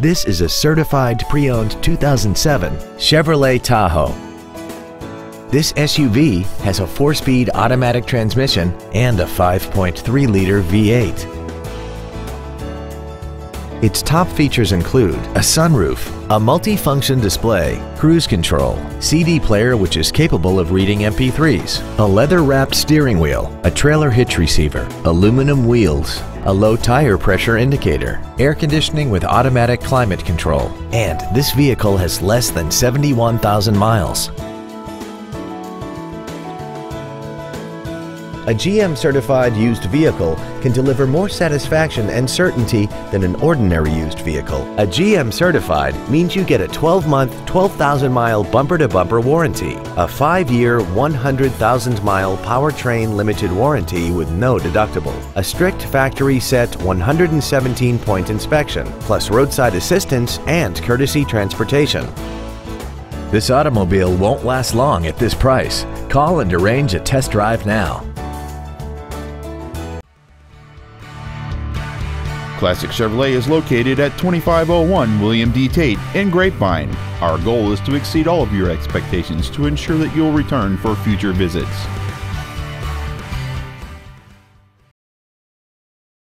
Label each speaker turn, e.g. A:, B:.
A: This is a certified pre-owned 2007 Chevrolet Tahoe. This SUV has a 4-speed automatic transmission and a 5.3-liter V8. Its top features include a sunroof, a multi-function display, cruise control, CD player which is capable of reading MP3s, a leather-wrapped steering wheel, a trailer hitch receiver, aluminum wheels, a low tire pressure indicator, air conditioning with automatic climate control, and this vehicle has less than 71,000 miles. A GM certified used vehicle can deliver more satisfaction and certainty than an ordinary used vehicle. A GM certified means you get a 12 month, 12,000 mile bumper to bumper warranty, a 5 year, 100,000 mile powertrain limited warranty with no deductible, a strict factory set 117 point inspection, plus roadside assistance and courtesy transportation. This automobile won't last long at this price. Call and arrange a test drive now.
B: Classic Chevrolet is located at 2501 William D. Tate in Grapevine. Our goal is to exceed all of your expectations to ensure that you'll return for future visits.